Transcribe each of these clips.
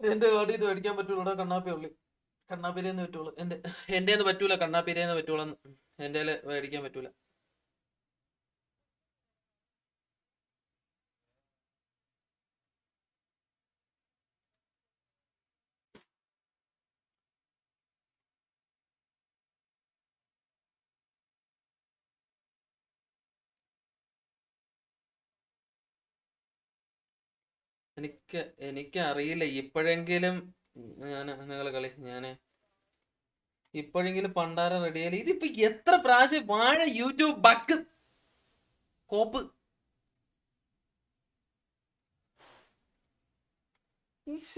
എന്റെ ഗാഡി ഇത് മേടിക്കാൻ പറ്റൂലടാ കണ്ണാപ്പി ഉള്ളി കണ്ണാപ്പിരേന്ന് പറ്റുള്ളൂ. എന്റെ എന്റെ പറ്റൂല കണ്ണാപ്പിരേന്ന് പറ്റുള്ളൂ എന്റെ മേടിക്കാൻ പറ്റൂല. എനിക്ക് എനിക്ക് അറിയില്ല ഇപ്പോഴെങ്കിലും ഞാൻ നിങ്ങൾ കളി ഞാൻ ഇപ്പോഴെങ്കിലും പണ്ടാര റെഡിയായി ഇതിപ്പോ എത്ര പ്രാവശ്യം വാഴ യൂട്യൂബ് ബക്ക് കോപ്പ്?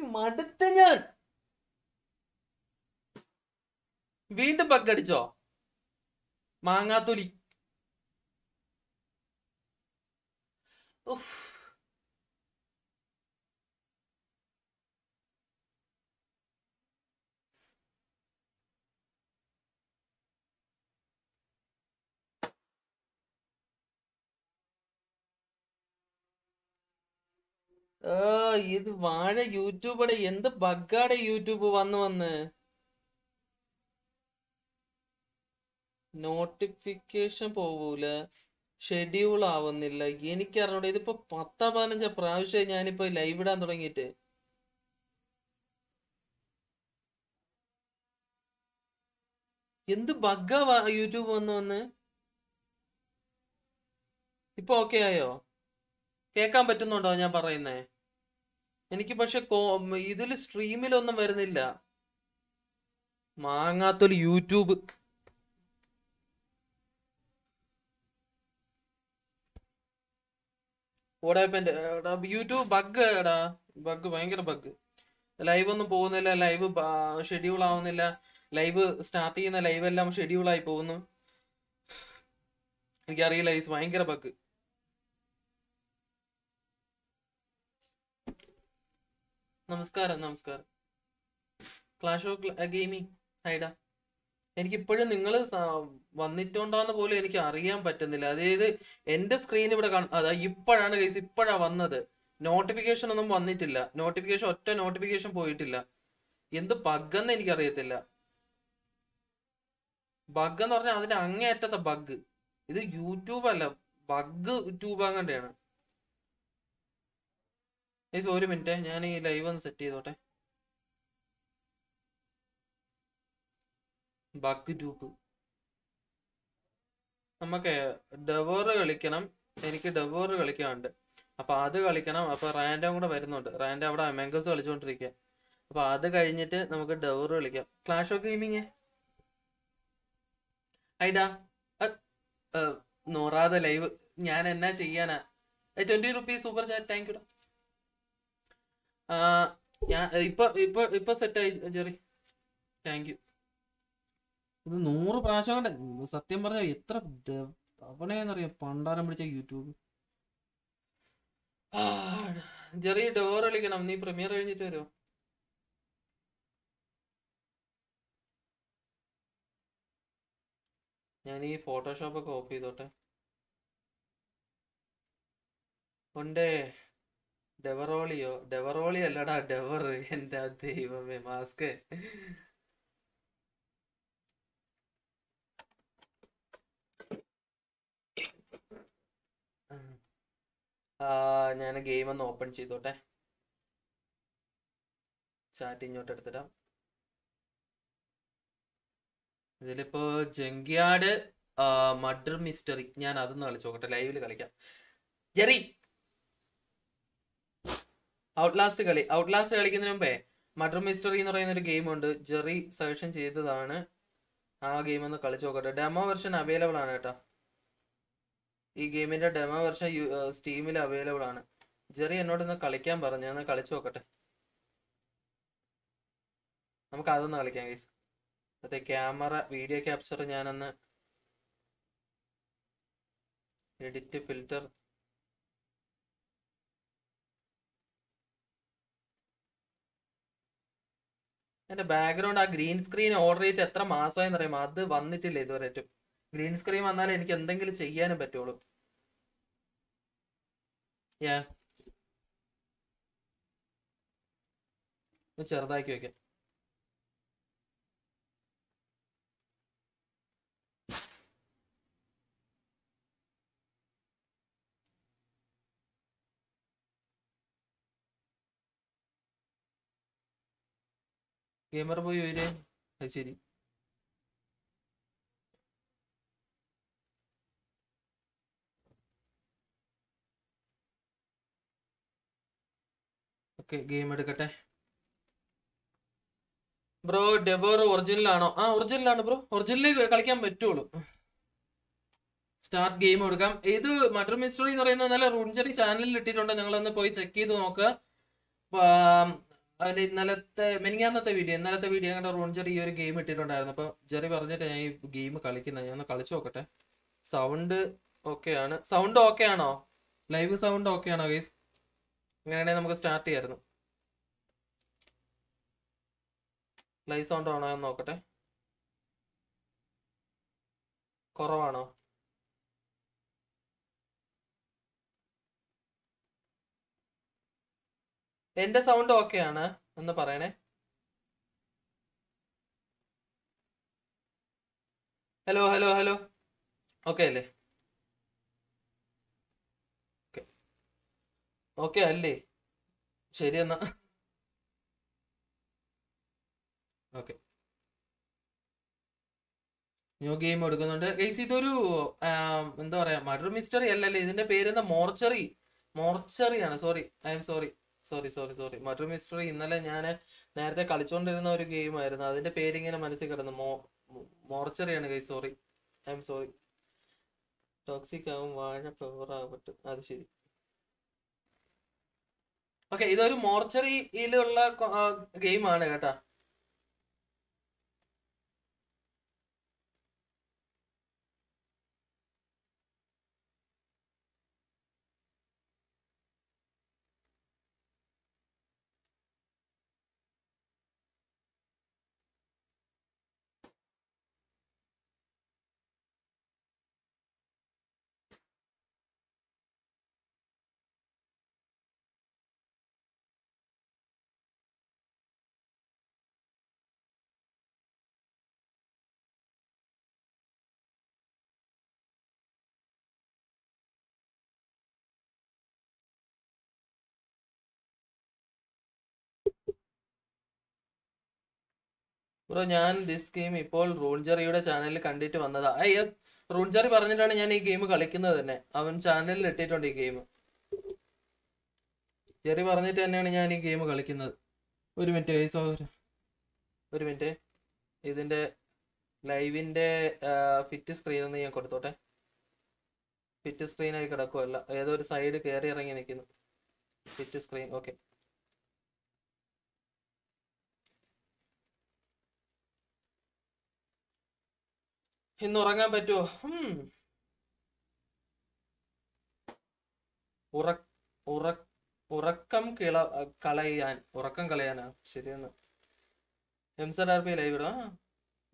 മടുത്ത് ഞാൻ. വീണ്ടും ബക്ക് അടിച്ചോ? മാങ്ങാത്തൊലി. ഉഫ്. ആ ഇത് വാഴ യൂട്യൂബടെ എന്ത് ബഗ്ഗാടെ യൂട്യൂബ് വന്ന് വന്ന്. നോട്ടിഫിക്കേഷൻ പോവൂല ഷെഡ്യൂൾ ആവുന്നില്ല. എനിക്കറിഞ്ഞൂടെ ഇതിപ്പോ പത്താ പതിനഞ്ചാ പ്രാവശ്യം ഞാനിപ്പോ ലൈവ് ഇടാൻ തുടങ്ങിയിട്ട്. എന്ത് ബഗ്ഗാ യൂട്യൂബ് വന്ന് വന്ന്? ഇപ്പൊ ഓക്കെ ആയോ? കേൾക്കാൻ പറ്റുന്നുണ്ടോ ഞാൻ പറയുന്നേ? എനിക്ക് പക്ഷെ ഇതിൽ സ്ട്രീമിലൊന്നും വരുന്നില്ല. മാങ്ങാത്തൊരു യൂട്യൂബ്. യൂട്യൂബ് ബഗ് എടാ. ബഗ് ഭയങ്കര ബഗ് ലൈവ് ഒന്നും പോകുന്നില്ല ലൈവ് ഷെഡ്യൂൾ ആവുന്നില്ല. ലൈവ് സ്റ്റാർട്ട് ചെയ്യുന്ന ലൈവ് എല്ലാം ഷെഡ്യൂൾ ആയി പോകുന്നു. എനിക്കറിയില്ല ഇത് ഭയങ്കര ബഗ് നമസ്കാരം നമസ്കാരം. ക്ലാഷ് ഓഫ് ഗെയിമിംഗ് ഹൈഡ. എനിക്കിപ്പോഴും നിങ്ങൾ വന്നിട്ടുണ്ടോന്ന് പോലും എനിക്ക് അറിയാൻ പറ്റുന്നില്ല. അതായത് എന്റെ സ്ക്രീൻ ഇവിടെ കാണും അതാ ഇപ്പോഴാണ് കേസ് ഇപ്പോഴാ വന്നത്. നോട്ടിഫിക്കേഷൻ ഒന്നും വന്നിട്ടില്ല. നോട്ടിഫിക്കേഷൻ ഒറ്റ നോട്ടിഫിക്കേഷൻ പോയിട്ടില്ല. എന്ത് ബഗ്ഗെന്ന് എനിക്കറിയത്തില്ല. ബഗ് എന്ന് പറഞ്ഞാൽ അതിന്റെ അങ്ങേയറ്റത്തെ ബഗ് ഇത് യൂട്യൂബ് അല്ല. ബഗ് ട്യൂബ് അങ്ങനെയാണ് ഗൈസ് ഒരു മിനിറ്റ്. ഞാൻ ഈ ലൈവ് ഒന്ന് സെറ്റ് ചെയ്തോട്ടെ. ബഗ് ട്യൂബ് നമുക്ക് ഡവോറ് കളിക്കണം. എനിക്ക് ഡവോറ് കളിക്കാനുണ്ട്. അപ്പൊ അത് കളിക്കണം. അപ്പൊ റാൻഡം കൂടെ വരുന്നുണ്ട്. റാൻഡം അവിടെ അമേങ്കസ് കളിച്ചുകൊണ്ടിരിക്കുക അപ്പൊ അത് കഴിഞ്ഞിട്ട് നമുക്ക് ഡവോറ് കളിക്കാം. ക്ലാഷ് ഓഫ് ഗെയിമിങ് ഐഡാ നൂറാതെ ലൈവ് ഞാൻ എന്നാ ചെയ്യാനാ? Twenty rupees super chat thank you ഞാൻ ഇപ്പൊ ഇപ്പൊ ഇപ്പൊ സെറ്റായി ജെറി. താങ്ക് യു ഇത് നൂറ് പ്രാവശ്യം കണ്ട സത്യം പറഞ്ഞ എത്ര തവണയെന്നറിയാം പണ്ടാരം പിടിച്ച യൂട്യൂബ്. ജെറി ഡോർ കളിക്കണം നീ പ്രീമിയർ കഴിഞ്ഞിട്ട് വരുമോ ഞാൻ ഈ ഫോട്ടോഷോപ്പ് ഒക്കെ ഓഫ് ചെയ്തോട്ടെ. ഉണ്ടേ ഡെവറോളിയോ? ഡെവറോളി അല്ലടാ ഡെവർ. എന്റെ ദൈവമേ മാസ്ക്. ഞാൻ ഗെയിം ഒന്ന് ഓപ്പൺ ചെയ്തോട്ടെ. ചാറ്റ് ഇങ്ങോട്ട് എടുത്തിടാം. ഇതിലിപ്പോ ജങ്കിയാട് മഡർ മിസ്റ്ററി ഞാൻ അതൊന്ന് കളിച്ചോട്ടെ നോക്കട്ടെ ലൈവിൽ കളിക്കാം. ജെറി! ഔട്ട്ലാസ്റ്റ് കളി. ഔട്ട്ലാസ്റ്റ് കളിക്കുന്നതിന് മുമ്പേ മഡർ മിസ്റ്ററി എന്ന് പറയുന്ന ഒരു ഗെയിം ഉണ്ട്. ജെറി സജഷൻ ചെയ്തതാണ്. ആ ഗെയിം ഒന്ന് കളിച്ചു നോക്കട്ടെ. ഡെമോ വെർഷൻ അവൈലബിൾ ആണ് കേട്ടോ. ഈ ഗെയിമിന്റെ ഡെമോ വെർഷൻ സ്റ്റീമിൽ അവൈലബിൾ ആണ്. ജെറി എന്നോട് ഒന്ന് കളിക്കാൻ പറഞ്ഞു. ഞാൻ കളിച്ചു നോക്കട്ടെ. നമുക്ക് അതൊന്ന് കളിക്കാം ഗൈസ് അതെ ക്യാമറ വീഡിയോ ക്യാപ്ചർ ഞാനൊന്ന് എഡിറ്റ് ഫിൽറ്റർ എന്റെ ബാക്ക്ഗ്രൗണ്ട് ആ ഗ്രീൻ സ്ക്രീൻ ഓർഡർ ചെയ്തിട്ട് എത്ര മാസമായെന്ന് അറിയാമോ? അത് വന്നിട്ടില്ല ഇതുവരെ ഗ്രീൻ സ്ക്രീൻ വന്നാലേ എനിക്ക് എന്തെങ്കിലും ചെയ്യാനും പറ്റുള്ളൂ. യാ ചെറുതാക്കി വെക്കാം. ഗെയിമർ പോയി ഒരു ശരി. ഓക്കെ ഗെയിം എടുക്കട്ടെ. ബ്രോ ഡെബോർ ഒറിജിനൽ ആണോ? ആ ഒറിജിനലാണ് ബ്രോ ഒറിജിനലിൽ കളിക്കാൻ പറ്റുള്ളൂ. സ്റ്റാർട്ട് ഗെയിം കൊടുക്കാം ഇത് മറ്റർ മിസ്റ്ററി എന്ന് പറയുന്നത് നല്ല റുൺചറി ചാനലിൽ ഇട്ടിട്ടുണ്ട്. നിങ്ങളൊന്ന് പോയി ചെക്ക് ചെയ്ത് നോക്കുക. അതിന്റെ ഇന്നലത്തെ മെനിങ്ങാന്നത്തെ വീഡിയോ ഇന്നലത്തെ വീഡിയോ കണ്ട റോൺ ഈ ഒരു ഗെയിം ഇട്ടിട്ടുണ്ടായിരുന്നു. അപ്പോൾ ജെറി പറഞ്ഞിട്ട് ഞാൻ ഈ ഗെയിം കളിക്കുന്നത് ഞാൻ ഒന്ന് കളിച്ചു നോക്കട്ടെ. സൗണ്ട് ഓക്കെ ആണ്. സൗണ്ട് ഓക്കെ ആണോ? ലൈവ് സൗണ്ട് ഓക്കെ ആണോ ഗൈസ് അങ്ങനെയാണെങ്കിൽ നമുക്ക് സ്റ്റാർട്ട് ചെയ്യായിരുന്നു. ലൈവ് സൗണ്ട് ആണോ എന്ന് നോക്കട്ടെ. കുറവാണോ? എന്റെ സൗണ്ട് ഓക്കെ ആണ്. എന്ന് പറയണേ. ഹലോ ഹലോ ഹലോ ഓക്കെ അല്ലേ? ഓക്കെ ഓക്കെ അല്ലേ? ശരി എന്നാ. ഓക്കെ ന്യൂ ഗെയിം എടുക്കുന്നുണ്ട്. ഗൈസ് ഇതൊരു എന്താ പറയാ മർഡർ മിസ്റ്ററി അല്ലല്ലേ? ഇതിന്റെ പേര് എന്താ? Mortuary മോർച്ചറിയാണ് sorry I'm sorry sorry sorry sorry മറ്റൊരു മിസ്റ്ററി ഇന്നലെ ഞാൻ നേരത്തെ കളിച്ചുകൊണ്ടിരുന്ന ഒരു ഗെയിം ആയിരുന്നു. അതിന്റെ പേര് ഇങ്ങനെ മനസ്സിൽ കിടന്നു. മോ മോർച്ചറിയാണ് കൈ sorry I'm sorry toxic ആവും വാഴ ഫ്ലവർ ആവട്ടെ അത് ശരി. ഓക്കെ ഇതൊരു മോർച്ചറിയിലുള്ള ഗെയിമാണ് കേട്ടാ. ബ്രോ ഞാൻ ദിസ് ഗെയിം ഇപ്പോൾ റൂൺജെറിയുടെ ചാനലിൽ കണ്ടിട്ട് വന്നതാ. ഐ യെസ് റൂൺജെറി പറഞ്ഞിട്ടാണ് ഞാൻ ഈ ഗെയിം കളിക്കുന്നത് തന്നെ. അവൻ ചാനലിൽ ഇട്ടിട്ടുണ്ട് ഈ ഗെയിം ജെറി പറഞ്ഞിട്ട് തന്നെയാണ് ഞാൻ ഈ ഗെയിം കളിക്കുന്നത്. ഒരു മിനിറ്റ് കൈസോ ഒരു മിനിറ്റ് ഇതിന്റെ ലൈവിന്റെ ഫിറ്റ് സ്ക്രീൻ ഒന്ന് ഞാൻ കൊടുത്തോട്ടെ. ഫിറ്റ് സ്ക്രീനായി കിടക്കുമല്ല ഏതോ ഒരു സൈഡ് കയറി ഇറങ്ങി നിൽക്കുന്നു ഫിറ്റ് സ്ക്രീൻ ഓക്കെ ഇന്ന് ഉറങ്ങാൻ പറ്റുമോ ഉറ ഉറ ഉറക്കം കിള കളയാൻ ഉറക്കം കളയാനാ? ശരിയെന്ന്. M Z R P live ഇടാ?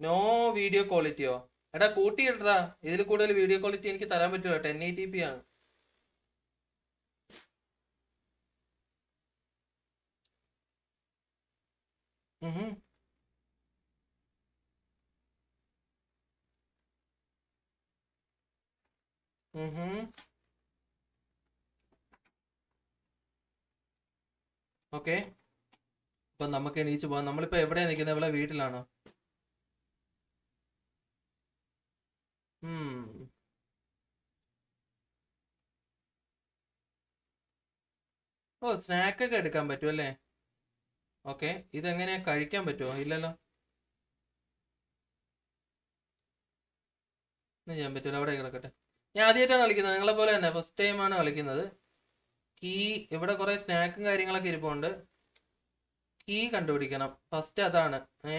നോ വീഡിയോ ക്വാളിറ്റിയോ എടാ കൂട്ടിയിട്ടാ ഇതിൽ കൂടുതൽ വീഡിയോ ക്വാളിറ്റി എനിക്ക് തരാൻ പറ്റുമോ ടെൻ എയ്റ്റി പി ആണ്. ഉഹും. ഉഹും. ഓക്കെ. അപ്പൊ നമുക്ക് എണീച്ച് പോവാം നമ്മളിപ്പോ എവിടെയാ നിൽക്കുന്നത്? ഇവിടെ വീട്ടിലാണോ? ഓ സ്നാക്ക് ഒക്കെ എടുക്കാൻ പറ്റും അല്ലേ? ഓക്കെ. ഇതെങ്ങനെയാ കഴിക്കാൻ പറ്റുമോ ഇല്ലല്ലോ. ഒന്നും ചെയ്യാൻ പറ്റൂല. അവിടെ കിടക്കട്ടെ. ഞാൻ ആദ്യമായിട്ടാണ് കളിക്കുന്നത്. നിങ്ങളെ പോലെ തന്നെ ഫസ്റ്റ് ടൈമാണ് കളിക്കുന്നത്. കീ ഇവിടെ കുറെ സ്നാക്കും കാര്യങ്ങളൊക്കെ ഇരിപ്പുണ്ട്. കീ കണ്ടുപിടിക്കണം. ഫസ്റ്റ് അതാണ്. ഏ?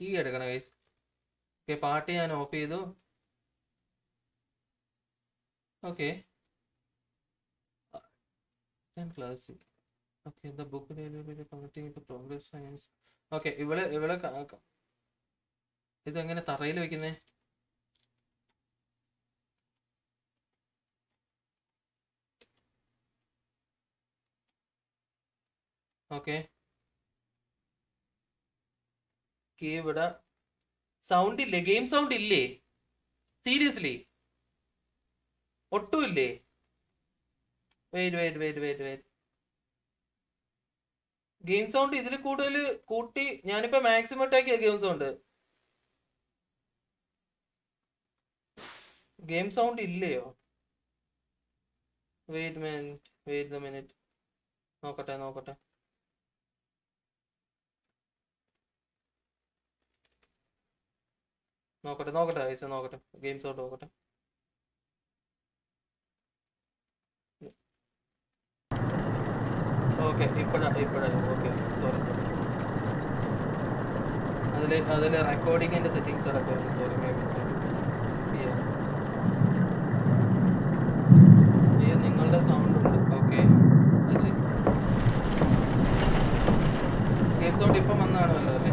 കീ എടുക്കണം ഗൈസ് ഓക്കെ പാട്ട് ഞാൻ ഓഫ് ചെയ്തു. Okay okay the committing progress science ഇവൾ ഇവൾ ഇതെങ്ങനെ തറയിൽ വെക്കുന്നേ? ഓക്കെ. കേവിട സൗണ്ട് ഇല്ലേ ഗെയിം സൗണ്ട് ഇല്ലേ സീരിയസ്ലി? ഒട്ടും ഇല്ലേ wait wait wait wait wait. Game sound ഇതിൽ കൂടുതൽ കൂട്ടി ഞാനിപ്പോ മാക്സിമം ഇട്ടാക്കിയ ഗെയിം സൗണ്ട്. ഗെയിം സൗണ്ട് ഇല്ലയോ? Wait minute wait the minute നോക്കട്ടെ നോക്കട്ടെ. നോക്കട്ടെ നോക്കട്ടെ ഐസ് നോക്കട്ടെ. ഗെയിംസ് ഔട്ട് നോക്കട്ടെ. ഓക്കെ ഇപ്പോഴാണ് ഇപ്പോഴാണ് ഓക്കെ സോറി സോറി അതിൽ അതിൽ റെക്കോർഡിങ്ങിന്റെ സെറ്റിങ്സ് അടക്കമായിരുന്നു. സോറി മൈ നിങ്ങളുടെ സൗണ്ട് ഉണ്ട്. ഓക്കെ അത് ശരി. ഗെയിം ഇപ്പം വന്നാണല്ലോ അല്ലേ?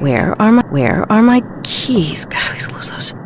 Where are my where are my keys? God, I always lose those.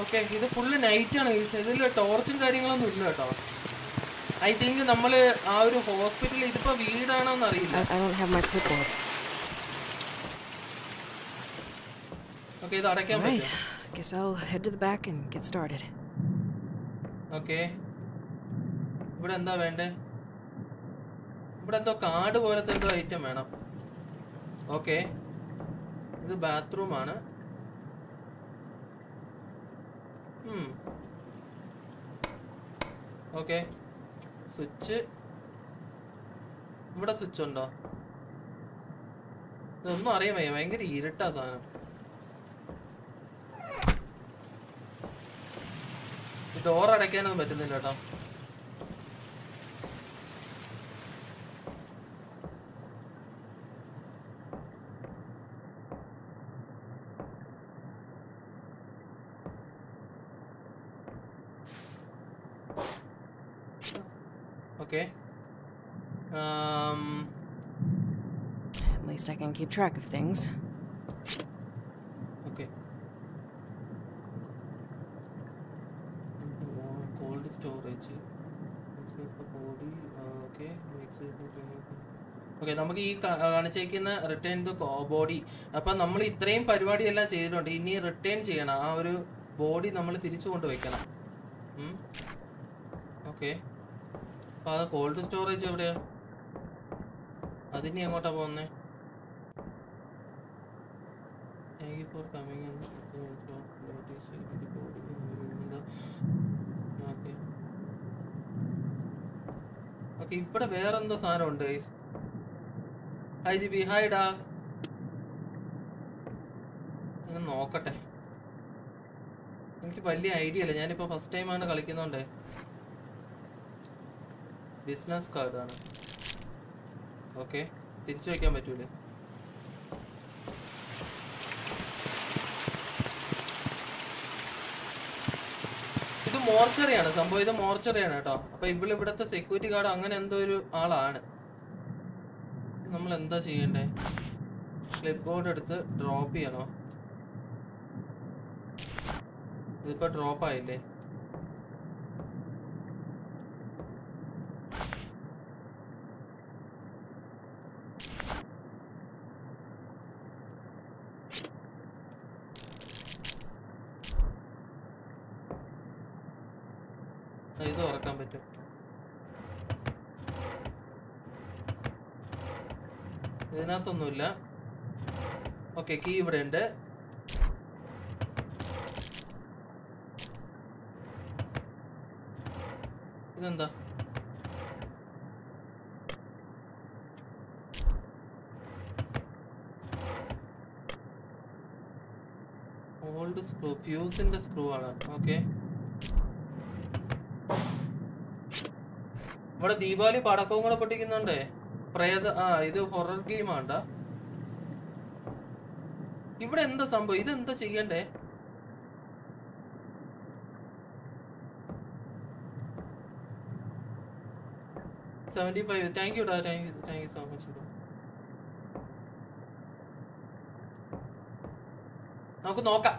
Okay ഇത് ഫുള്ള് ആണ് യൂസ് ഇതിൽ ടോർച്ചും കാര്യങ്ങളൊന്നും ഇല്ല കേട്ടോ. ഐ തിങ്ക് നമ്മൾ ആ ഒരു ഹോസ്പിറ്റലിൽ ഇതിപ്പോ വീടാണോന്ന് ഓക്കെ ഇത് അടയ്ക്കാൻ. പറ്റും Guess I'll head to the back and get started. Okay. ഇവിടെ എന്താ വേണ്ടേ? ഇവിടെ എന്തോ കാർഡ് പോലത്തെ എന്തോ ഐറ്റം വേണം. ഓക്കെ ഇത് ബാത്റൂം ആണ്. ഓക്കെ സ്വിച്ച് ഇവിടെ സ്വിച്ച് ഉണ്ടോ? ഇതൊന്നും അറിയാൻ വയ്യ. ഭയങ്കര ഇരുട്ടാ സാധനം. ഡോർ അടയ്ക്കാനൊന്നും പറ്റുന്നില്ല കേട്ടോ okay At least I can keep track of things. Storage body okay നമുക്ക് ഈ കാണിച്ചേക്കുന്ന റിട്ടേൺ ദ ബോഡി അപ്പം നമ്മൾ ഇത്രയും പരിപാടി എല്ലാം ചെയ്തിട്ടുണ്ട്. ഇനി റിട്ടേൺ ചെയ്യണം. ആ ഒരു ബോഡി നമ്മൾ തിരിച്ചു കൊണ്ട് വെക്കണം ഓക്കെ അപ്പം അത് കോൾഡ് സ്റ്റോറേജ് എവിടെയാ? അതിനി എങ്ങോട്ടാ പോകുന്നേ? Thank you for coming and notice the body in the okay. Okay ഇവിടെ വേറെന്തോ സാധനം ഉണ്ട് ഹൈ ജി ബി ഹായ് ഡാ. നോക്കട്ടെ. എനിക്ക് വലിയ ഐഡിയ ഇല്ല. ഞാനിപ്പോ ഫസ്റ്റ് ടൈമാണ് കളിക്കുന്നോണ്ടേ. ബിസിനസ് കാർഡാണ് ഓക്കെ തിരിച്ചു വയ്ക്കാൻ പറ്റൂലേ? മോർച്ചറിയാണ് സംഭവം ഇത് മോർച്ചറിയാണ് കേട്ടോ. അപ്പൊ ഇവിടെ ഇവിടുത്തെ സെക്യൂരിറ്റി ഗാർഡ് അങ്ങനെ എന്തോ ഒരു ആളാണ്. നമ്മൾ എന്താ ചെയ്യണ്ടേ? ക്ലിപ്പ് ബോർഡ് എടുത്ത് ഡ്രോപ്പ് ചെയ്യണോ? ഇതിപ്പോ ഡ്രോപ്പ് ആയില്ലേ ആ, ഇത് തുറക്കാൻ പറ്റും ഇതിനകത്തൊന്നുമില്ല. ഓക്കെ കീ ഇവിടെ ഉണ്ട്. ഇതെന്താ? ഓൾഡ് സ്ക്രൂ ഫ്യൂസിന്റെ സ്ക്രൂ ആണ്. ഓക്കെ. ഇവിടെ ദീപാവലി പടക്കവും കൂടെ പൊട്ടിക്കുന്നുണ്ടേ. പ്രേത ആ ഇത് ഹൊറർ ഗെയിമാണ്ട ഇവിടെ എന്താ സംഭവം? ഇതെന്താ ചെയ്യണ്ടേ? സെവന്റി ഫൈവ് താങ്ക് യു ഡാ thank you thank you so much നമുക്ക് നോക്കാം.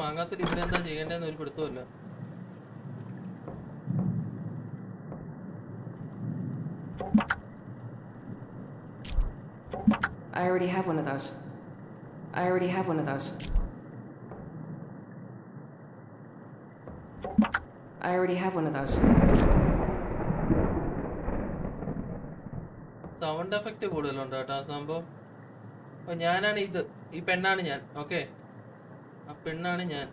മാങ്ങാത്തിൽ ഇവിടെ എന്താ ചെയ്യേണ്ടതെന്ന് ഒരു പിടുത്തമില്ല I already have one of those. I already have one of those. I already have one of those. Sound effect കൂടുതലുണ്ട് കേട്ടോ ആ സംഭവം അപ്പൊ ഞാനാണ് ഇത് ഈ പെണ്ണാണ് ഞാൻ ഓക്കെ ആ പെണ്ണാണ് ഞാൻ.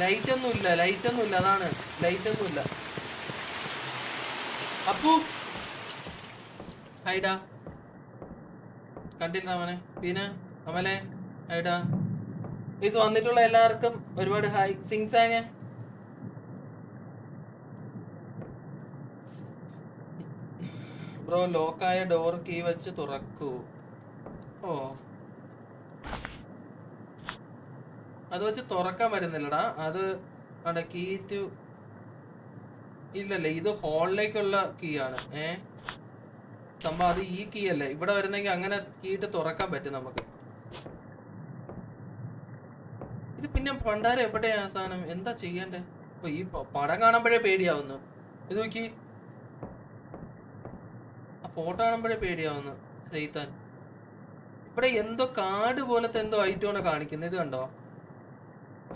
ലൈറ്റ് ഒന്നുമില്ല ലൈറ്റ് ഒന്നും ഇല്ല അതാണ്. ലൈറ്റ് ഒന്നുമില്ല അപ്പു! ഹൈഡാ. കണ്ടില്ല അവനെ. പിന്നെ അമലെ ഹൈഡാ. ഇത് വന്നിട്ടുള്ള എല്ലാവർക്കും ഒരുപാട് ഹായ്. സിങ് ബ്രോ ലോക്കായ ഡോർ കീ വെച്ച് തുറക്കൂ. ഓ. അത് വെച്ച് തുറക്കാൻ വരുന്നില്ലടാ അത് അവിടെ കീ ടു ഇല്ലല്ല ഇത് ഹോളിലേക്കുള്ള കീ ആണ്. ഏ? സംഭവം അത് ഈ കീ അല്ലേ? ഇവിടെ വരുന്നെങ്കിൽ അങ്ങനെ കീട്ട് തുറക്കാൻ പറ്റും നമുക്ക്. ഇത് പിന്നെ പണ്ടാരം എവിടെയാ സാധനം? എന്താ ചെയ്യണ്ടേ? ഈ പടം കാണുമ്പോഴേ പേടിയാവുന്നു. ഇത് നോക്കി. ഫോട്ടോ കാണുമ്പോഴേ പേടിയാവുന്നു. സെയ്ത്താൻ ഇവിടെ എന്തോ കാർഡ് പോലത്തെ എന്തോ ഐറ്റമാണ് കാണിക്കുന്നത്. ഇത് കണ്ടോ?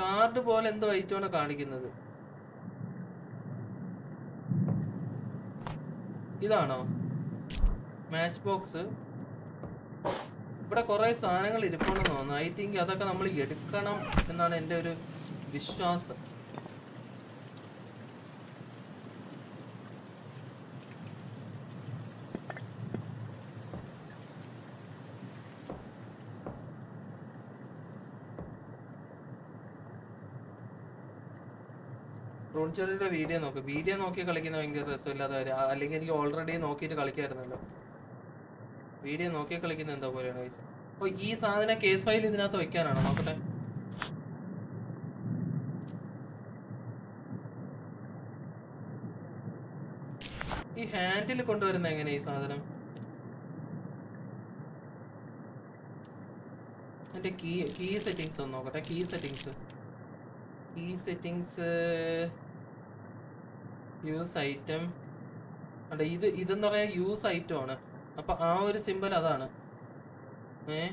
കാർഡ് പോലെ എന്തോ ഐറ്റമാണ് കാണിക്കുന്നത്. ഇതാണോ? മാച്ച് ബോക്സ് ഇവിടെ കുറേ സാധനങ്ങൾ ഇരിപ്പുണ്ടെന്ന് തോന്നുന്നു. ഐ തിങ്ക് അതൊക്കെ നമ്മൾ എടുക്കണം എന്നാണ് എന്റെ ഒരു വിശ്വാസം. റോൺചെറിയുടെ വീഡിയോ നോക്ക്. വീഡിയോ നോക്കി കളിക്കുന്ന ഭയങ്കര രസമില്ലാതെ കാര്യം. അല്ലെങ്കിൽ എനിക്ക് ഓൾറെഡി നോക്കിയിട്ട് കളിക്കായിരുന്നല്ലോ. വീഡിയോ നോക്കി കളിക്കുന്ന എന്താ പോലെയാണ് guys. അപ്പൊ ഈ സാധനം കേസ് ഫയൽ ഇതിനകത്ത് വെക്കാനാണോ? നോക്കട്ടെ. ഈ ഹാൻഡിൽ കൊണ്ടുവരുന്ന എങ്ങനെ ഈ സാധനം? എന്റെ കീ കീ സെറ്റിങ്സ് ഒന്ന് നോക്കട്ടെ. Key settings key settings use item അല്ല ഇത് ഇതെന്ന് പറയാൻ യൂസ് ഐറ്റം ആണ്. അപ്പൊ ആ ഒരു സിമ്പൽ അതാണ്. ഏ?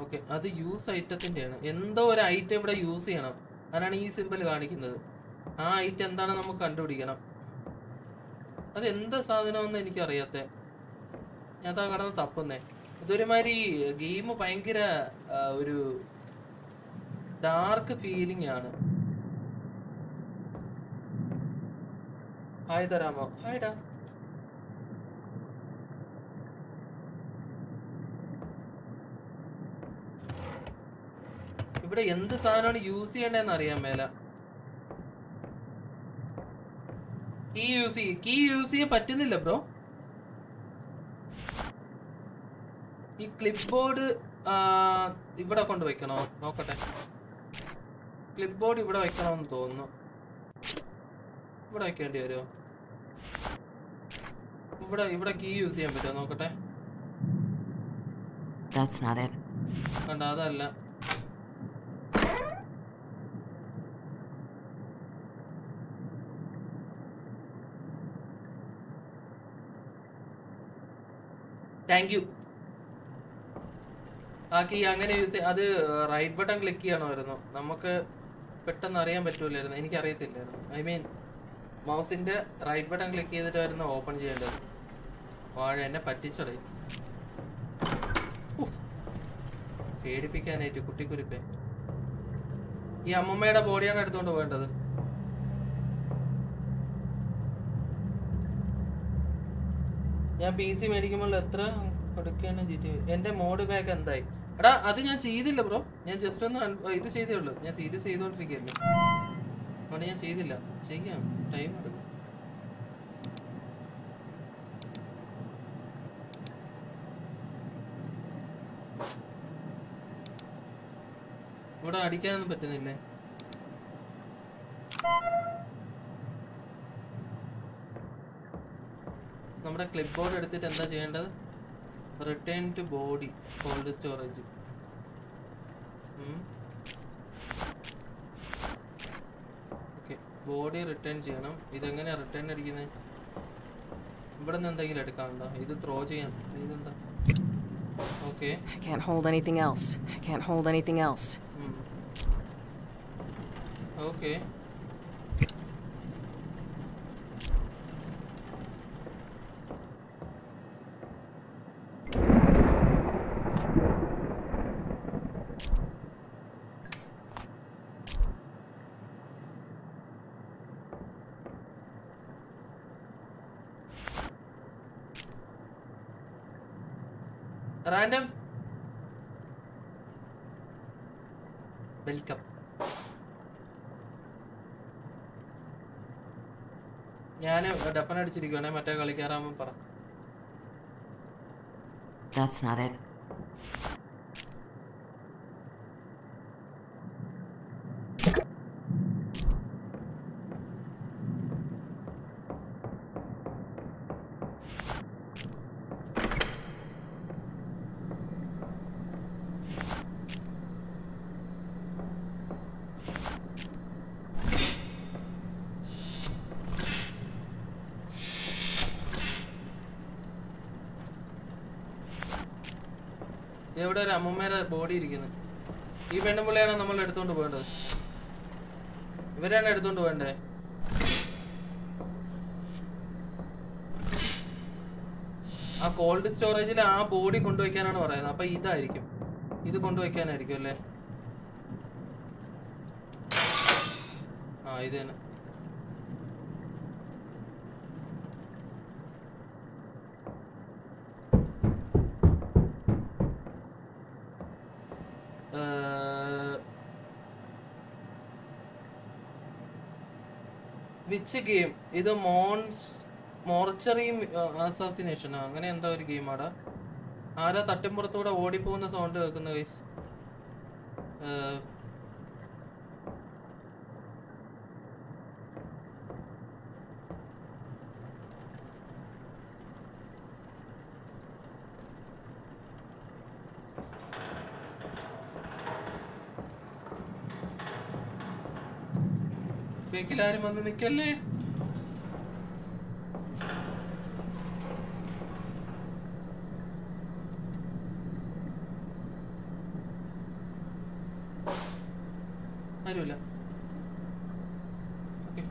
ഓക്കെ അത് യൂസ് ഐറ്റത്തിന്റെയാണ് എന്തോ ഒരു ഐറ്റം ഇവിടെ യൂസ് ചെയ്യണം. അതാണ് ഈ സിമ്പൽ കാണിക്കുന്നത്. ആ ഐറ്റം എന്താണ് നമുക്ക് കണ്ടുപിടിക്കണം. അത് എന്താ സാധനമെന്ന് എനിക്കറിയാത്തേ. ഞാൻ അതാ കടന്ന് തപ്പുന്നേ. ഇതൊരുമാതിരി ഗെയിം ഭയങ്കര ഒരു ഡാർക്ക് ഫീലിംഗ് ആണ്. ഹായ് തരാമോ ഹായ്ഡാ ഇവിടെ എന്ത് സാധനമാണ് യൂസ് ചെയ്യേണ്ടതെന്ന് അറിയാൻ മേല. കീ യൂസ് ചെയ്യ കീ യൂസ് ചെയ്യാൻ പറ്റുന്നില്ല ബ്രോ ഈ ക്ലിപ്പ് ബോർഡ് ഇവിടെ കൊണ്ട് വെക്കണോ നോക്കട്ടെ. ക്ലിപ്പ് ബോർഡ് ഇവിടെ വെക്കണമെന്ന് തോന്നുന്നു. ഇവിടെ വെക്കേണ്ടി വരുമോ? ഇവിടെ ഇവിടെ കീ യൂസ് ചെയ്യാൻ പറ്റുമോ? നോക്കട്ടെ. കണ്ട അതല്ല. താങ്ക് യു ആ കീ അങ്ങനെ യൂസ് അത് റൈറ്റ് ബട്ടൺ ക്ലിക്ക് ചെയ്യണമായിരുന്നു. നമുക്ക് പെട്ടെന്ന് അറിയാൻ പറ്റൂലായിരുന്നു. എനിക്ക് അറിയത്തില്ലായിരുന്നു ഐ മീൻ മൗസിന്റെ റൈറ്റ് ബട്ടൺ ക്ലിക്ക് ചെയ്തിട്ടായിരുന്നു ഓപ്പൺ ചെയ്യേണ്ടത്. വാഴ എന്നെ പറ്റിച്ചടേ. പേടിപ്പിക്കാനായിട്ട് കുട്ടിക്കുരുപ്പേ. ഈ അമ്മമ്മയുടെ ബോഡിയാണ് എടുത്തോണ്ട് പോകേണ്ടത് ഞാൻ പി സി മേടിക്കുമ്പോൾ എത്ര കൊടുക്കുകയാണ് ജി ടി എന്റെ മോഡ് ബാഗ് എന്തായി? എടാ അത് ഞാൻ ചെയ്തില്ല ബ്രോ. ഞാൻ ജസ്റ്റ് ഒന്ന് ഇത് ചെയ്തേ ഉള്ളൂ. ഞാൻ സീരിയസ് ചെയ്തോണ്ടിരിക്കുകയല്ലേ അതുകൊണ്ട് ഞാൻ ചെയ്തില്ല. ചെയ്യാം. ടൈം എടുക്കും. ഇവിടെ അടിക്കാനൊന്നും പറ്റുന്നില്ലേ? നമ്മുടെ ക്ലിപ്പ് ബോർഡ് എടുത്തിട്ട് എന്താ ചെയ്യേണ്ടത്? Return to body cold storage okay body return ചെയ്യണം ഇതെങ്ങനെയാ റിട്ടേൺ അടിക്കുന്നത് ഇവിടെ നിന്ന് എന്തെങ്കിലും എടുക്കാനുണ്ടോ ഇത് ത്രോ ചെയ്യാൻ ഇതെന്താ okay I can't hold anything else. I can't hold anything else. Okay random ഞാൻ അടിച്ചിരിക്കുവാണെ മറ്റേ കളിക്കാറാകുമ്പോൾ പറ That's not it. എവിടെ ഒരു അമ്മമ്മയുടെ ബോഡി ഇരിക്കുന്നത്? ഈ പെണ്ണുപിള്ളയാണ് നമ്മൾ എടുത്തോണ്ട് പോകേണ്ടത് ഇവരാണ് എടുത്തോണ്ട് പോകണ്ടേ ആ കോൾഡ് സ്റ്റോറേജിൽ ആ ബോഡി കൊണ്ടുവയ്ക്കാനാണ് പറയുന്നത്. അപ്പൊ ഇതായിരിക്കും. ഇത് കൊണ്ടുവയ്ക്കാനായിരിക്കും അല്ലേ? ആ ഇത് തന്നെ. വിച്ച് ഗെയിം ഇത് മോൺസ് മോർച്ചറി അസാസിനേഷൻ അങ്ങനെ എന്താ ഒരു ഗെയിമാടാ ആരാ തട്ടിമ്പുറത്തൂടെ ഓടിപ്പോകുന്ന സൗണ്ട് കേൾക്കുന്ന ഗൈസ് ബേക്കിലാരും വന്ന് നിക്കല്ലേ ആരുമില്ല ഓക്കെ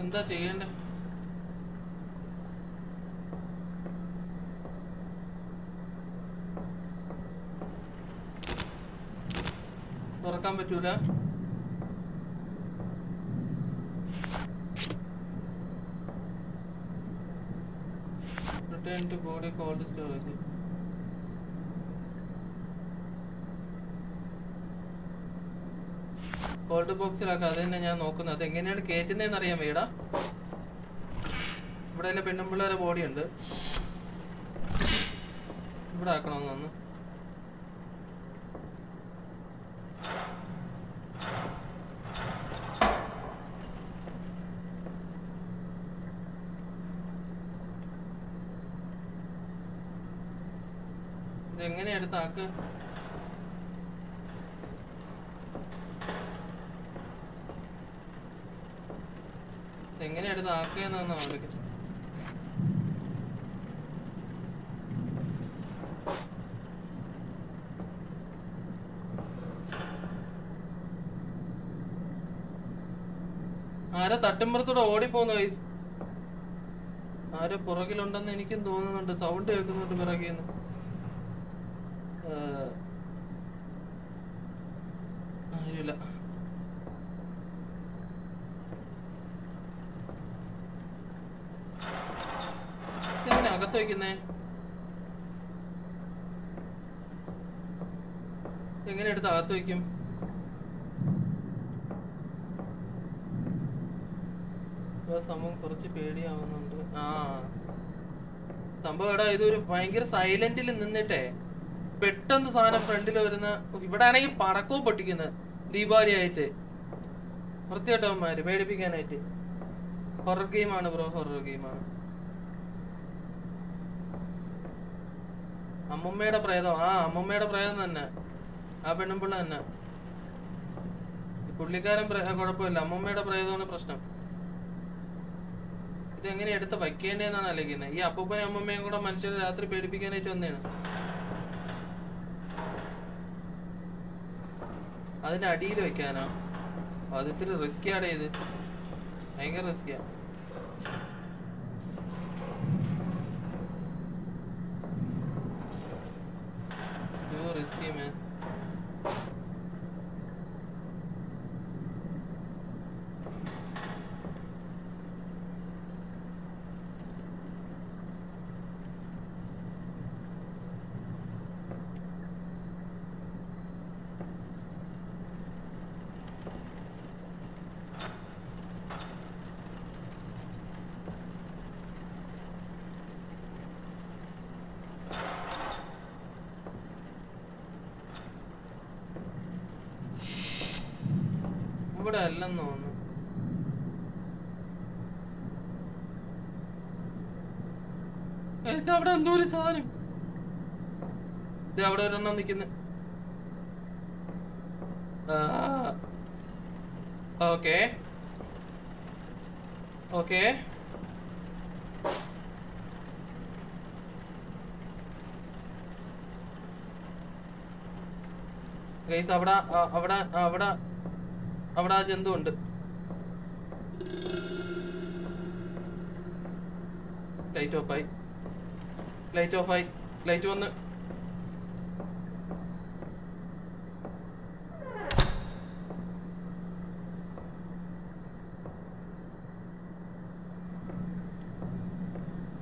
എന്താ ചെയ്യണ്ടേ തുറക്കാൻ പറ്റൂല return to body cold storage cold ബോക്സിലാക്കാം അത് തന്നെ ഞാൻ നോക്കുന്നത്. അത് എങ്ങനെയാണ് കയറ്റുന്നതെന്ന് അറിയാൻ വേടാ ഇവിടെ തന്നെ പെണ്ണുമ്പിള്ളേരെ ബോഡി ഉണ്ട് ഇവിടെ ആക്കണമെന്ന് തോന്നുന്നു ഇതെങ്ങനെ എടുത്താക്ക് എങ്ങനെ എടുത്ത് ആക്കുകയെന്നാണ് അവർക്ക് ആരോ തട്ടിമ്പുറത്തൂടെ ഓടിപ്പോന്നു കൈസ് ആരോ പുറകിലുണ്ടെന്ന് എനിക്കും തോന്നുന്നുണ്ട്. സൗണ്ട് കേൾക്കുന്നുണ്ട് പിറകിന്ന് എങ്ങനെ അകത്ത് വയ്ക്കുന്നേ അകത്ത് വയ്ക്കും സംഭവം കുറച്ച് പേടിയാവുന്നുണ്ട്. ആ. സംഭവം എടാ ഇതൊരു ഭയങ്കര സൈലന്റിൽ നിന്നിട്ടേ. പെട്ടെന്ന് സാധനം ഫ്രണ്ടിൽ വരുന്ന ഇവിടെ ആണെങ്കിൽ പടക്കവും പൊട്ടിക്കുന്നത് ദീപാവലി ആയിട്ട് വൃത്തിയായിട്ടവന്മാര് പേടിപ്പിക്കാനായിട്ട് ഹൊറർ ഗെയിമാണ് ബ്രോ ഹൊറർ ഗെയിമാണ് അമ്മുമ്മയുടെ പ്രേതം ആ അമ്മുമ്മയുടെ പ്രേതം തന്നെ. ആ പെണ്ണുമ്പിള്ള തന്നെ. പുള്ളിക്കാരൻ കുഴപ്പമില്ല. അമ്മൂമ്മയുടെ പ്രേതമാണ് പ്രശ്നം. ഇത് എങ്ങനെ എടുത്ത് വയ്ക്കേണ്ടതെന്നാണ് ആലോചിക്കുന്നത്. ഈ അപ്പൂപ്പനും അമ്മമ്മയും കൂടെ മനുഷ്യരെ രാത്രി പേടിപ്പിക്കാനായിട്ട് വന്നേണ്. അതിന്റെ അടിയിൽ വെക്കാനാ അത് ഇത്തിരി റിസ്കിയാടെ ഇത്. ഭയങ്കര റിസ്കിയാ റിസ്കി മാൻ ഇവിടെ അല്ലെന്ന് തോന്നുന്നു ഗയ്സ്, അവിടെ എന്തോ ഒരു സാധനം ദേ അവിടെ ഒരെണ്ണം നിക്കുന്നു ഓക്കെ. ഓക്കെ. ഗൈസ് അവിടെ അവിടെ അവിടെ അവിടെ ആ ജന്തു ഉണ്ട്. ലൈറ്റ് ഓഫ് ആയി. ലൈറ്റ് ഓഫ് ആയി. ലൈറ്റ് വന്ന്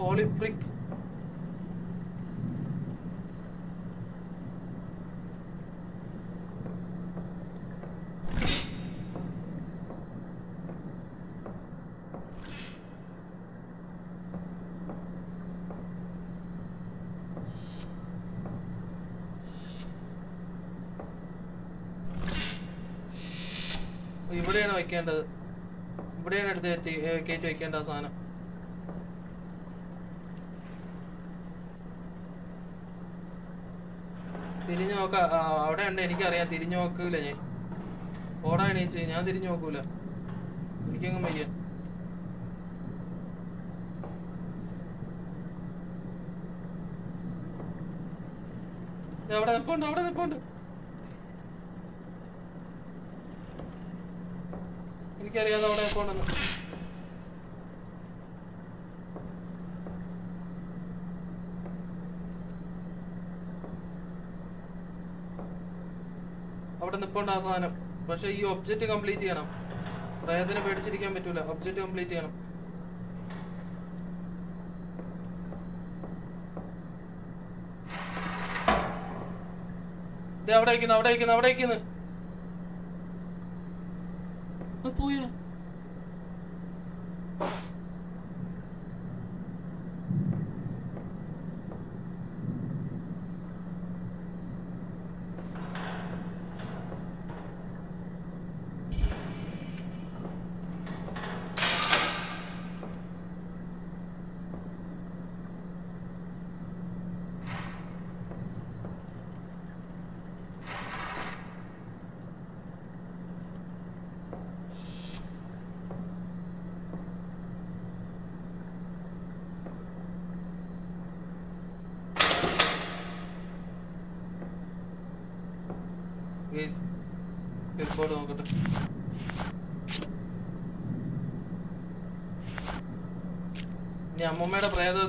ഹോളി ഇവിടെയാണ് വെക്കേണ്ടത് ഇവിടെയാണ് എടുത്ത് കയറ്റി വെക്കേണ്ട സാധനം തിരിഞ്ഞു നോക്ക ആ, ഉണ്ട് തിരിഞ്ഞു നോക്കൂല ഞാൻ. ഓടാ എണീച്ച് ഞാൻ തിരിഞ്ഞു നോക്കൂല. എനിക്കങ്ങ് വയ്യ. അവിടെ നിപ്പോണ്ട് അവിടെ നിപ്പോണ്ട്. എനിക്കറിയാതെ അവിടെ നിപ്പോണ്ടെന്ന്. അവിടെ നിപ്പോണ്ട് ആ സാധനം. പക്ഷെ ഈ ഒബ്ജക്റ്റ് കംപ്ലീറ്റ് ചെയ്യണം. പ്രേതനെ പേടിച്ചിരിക്കാൻ പറ്റൂല. ഒബ്ജക്റ്റ് കംപ്ലീറ്റ് ചെയ്യണം. അവിടെ വയ്ക്കുന്നു അവിടെ വയ്ക്കുന്നു അവിടെ വയ്ക്കുന്നു പോയോ?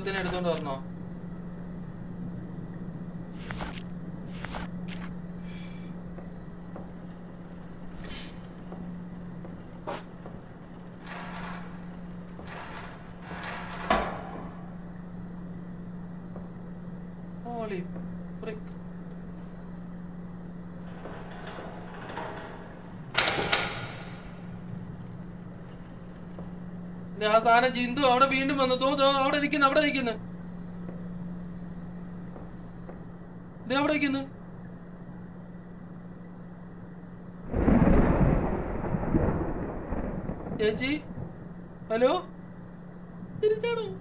അമ്മമ്മയുടെ പ്രേതത്തിനെ എടുത്തോണ്ട് ദേ ആ ജിന്തു അവിടെ വീണ്ടും വന്നു. തോ തോ അവിടെ നിൽക്കുന്നു അവിടെ നിൽക്കുന്നു. അവിടെ നിൽക്കുന്നു. ചേച്ചി? ഹലോ? തിരിച്ചാണോ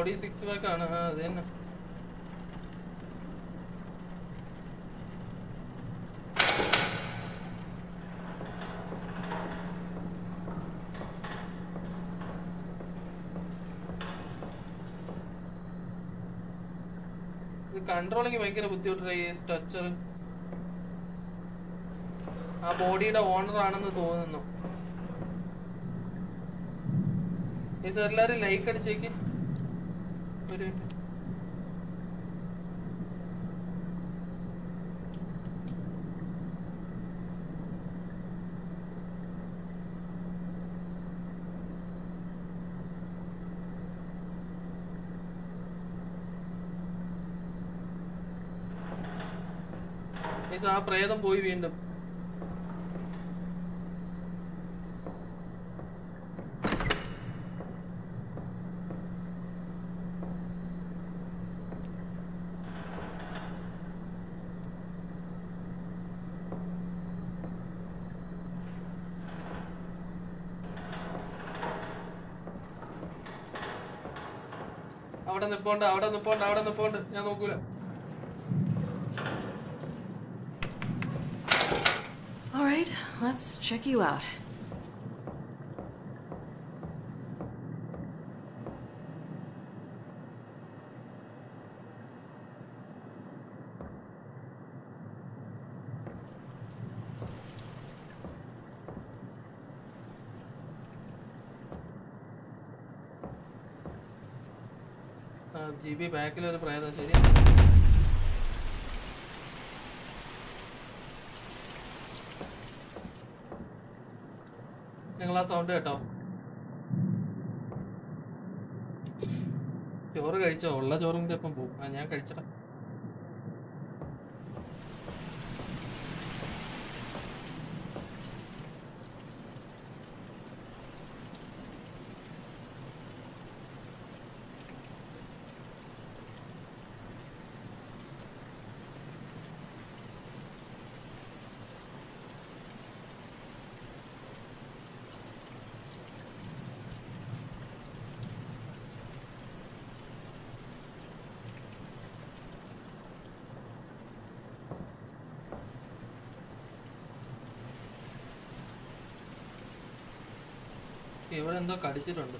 ബോഡി സിക്സ് പാക്ക് ആണ്. അത് തന്നെ. കൺട്രോളിങ് ഭയങ്കര ബുദ്ധിമുട്ടായി ഈ സ്ട്രക്ചർ ആ ബോഡിയുടെ ഓണർ ആണെന്ന് തോന്നുന്നു. എല്ലാരും ലൈക്ക് അടിച്ചേക്ക്. Guys, ആ പ്രേതം പോയി വീണ്ടും. അവിടെ നിപ്പോണ്ട് അവിടെ നിപ്പോണ്ട് അവിടെ നിപ്പോണ്ട് ഞാൻ നോക്കൂല All right, let's check you out. G B ബാക്കിൽ ഒരു പ്രേതം ശരി. നിങ്ങൾ ആ സൗണ്ട് കേട്ടോ. ചോറ് കഴിച്ചോ? ഉള്ള ചോറും കൂടി പോകും ഞാൻ കഴിച്ചടാ. ഇവിടെ എന്തോ കടിച്ചിട്ടുണ്ട്.